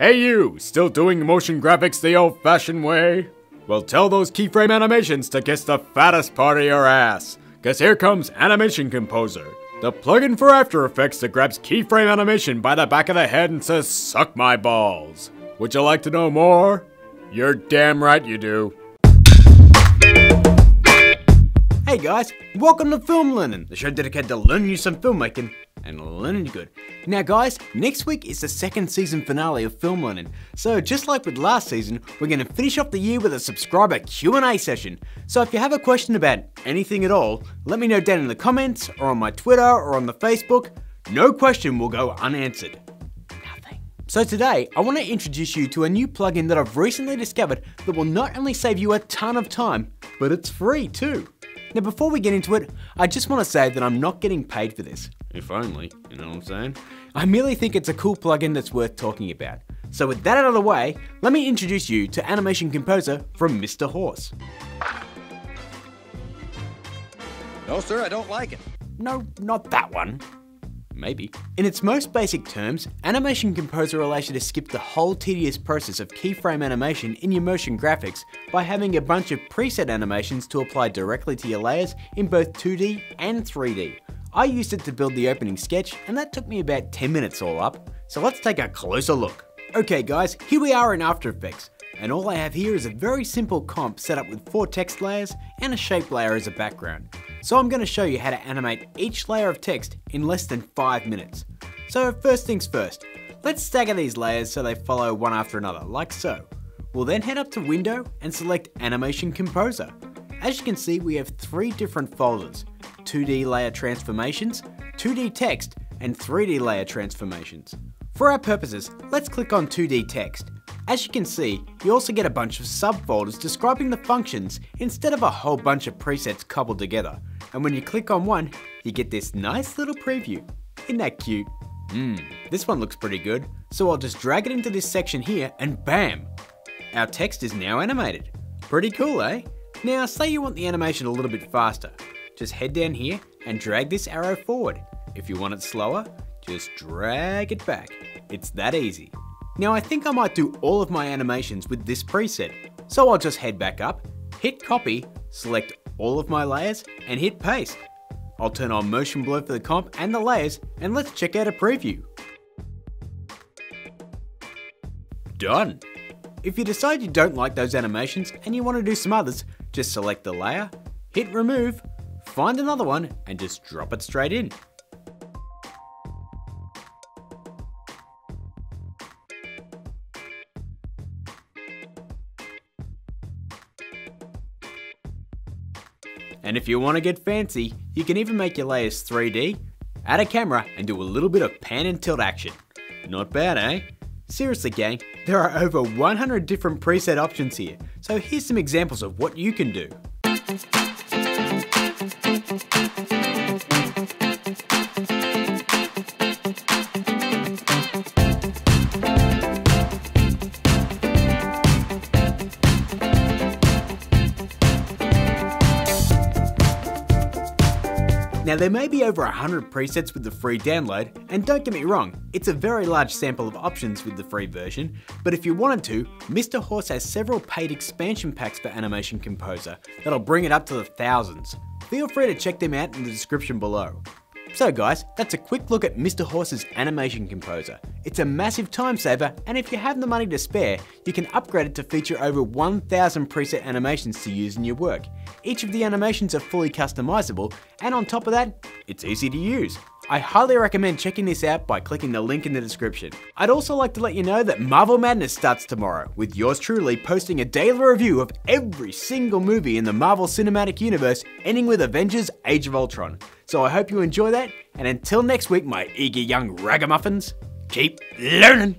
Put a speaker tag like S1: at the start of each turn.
S1: Hey you, still doing motion graphics the old fashioned way? Well tell those keyframe animations to kiss the fattest part of your ass. Cause here comes Animation Composer, the plugin for After Effects that grabs keyframe animation by the back of the head and says suck my balls. Would you like to know more? You're damn right you do.
S2: Hey guys, welcome to Film Learnin, the show dedicated to learning you some filmmaking and learning good. Now guys, next week is the second season finale of Film Learnin. So just like with last season, we're going to finish off the year with a subscriber Q&A session. So if you have a question about anything at all, let me know down in the comments or on my Twitter or on the Facebook. No question will go unanswered. Nothing. So today, I want to introduce you to a new plugin that I've recently discovered that will not only save you a ton of time, but it's free too. Now before we get into it, I just want to say that I'm not getting paid for this. If only, you know what I'm saying? I merely think it's a cool plugin that's worth talking about. So with that out of the way, let me introduce you to Animation Composer from Mr. Horse.
S3: No, sir, I don't like it.
S2: No, not that one. Maybe. In its most basic terms, Animation Composer allows you to skip the whole tedious process of keyframe animation in your motion graphics by having a bunch of preset animations to apply directly to your layers in both 2D and 3D. I used it to build the opening sketch and that took me about 10 minutes all up, so let's take a closer look. Okay guys, here we are in After Effects, and all I have here is a very simple comp set up with four text layers and a shape layer as a background. So I'm going to show you how to animate each layer of text in less than 5 minutes. So first things first, let's stagger these layers so they follow one after another, like so. We'll then head up to Window and select Animation Composer. As you can see, we have three different folders, 2D layer transformations, 2D text, and 3D layer transformations. For our purposes, let's click on 2D text. As you can see, you also get a bunch of subfolders describing the functions instead of a whole bunch of presets cobbled together. And when you click on one, you get this nice little preview. Isn't that cute? Hmm, this one looks pretty good. So I'll just drag it into this section here and bam! Our text is now animated. Pretty cool, eh? Now say you want the animation a little bit faster. Just head down here and drag this arrow forward. If you want it slower, just drag it back. It's that easy. Now I think I might do all of my animations with this preset. So I'll just head back up, hit copy, select all of my layers and hit paste. I'll turn on motion blur for the comp and the layers and let's check out a preview. Done. If you decide you don't like those animations and you want to do some others, just select the layer, hit remove, find another one and just drop it straight in. And if you want to get fancy, you can even make your layers 3D, add a camera and do a little bit of pan and tilt action. Not bad, eh? Seriously gang, there are over 100 different preset options here, so here's some examples of what you can do. Now there may be over 100 presets with the free download, and don't get me wrong, it's a very large sample of options with the free version, but if you wanted to, Mr. Horse has several paid expansion packs for Animation Composer that'll bring it up to the thousands. Feel free to check them out in the description below. So guys, that's a quick look at Mr. Horse's Animation Composer. It's a massive time saver, and if you have the money to spare, you can upgrade it to feature over 1000 preset animations to use in your work. Each of the animations are fully customizable, and on top of that, it's easy to use. I highly recommend checking this out by clicking the link in the description. I'd also like to let you know that Marvel Madness starts tomorrow, with yours truly posting a daily review of every single movie in the Marvel Cinematic Universe, ending with Avengers Age of Ultron. So I hope you enjoy that, and until next week, my eager young ragamuffins, keep learning!